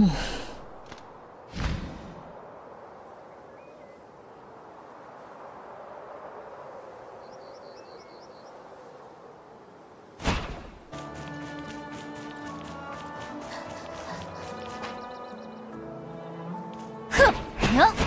よっ。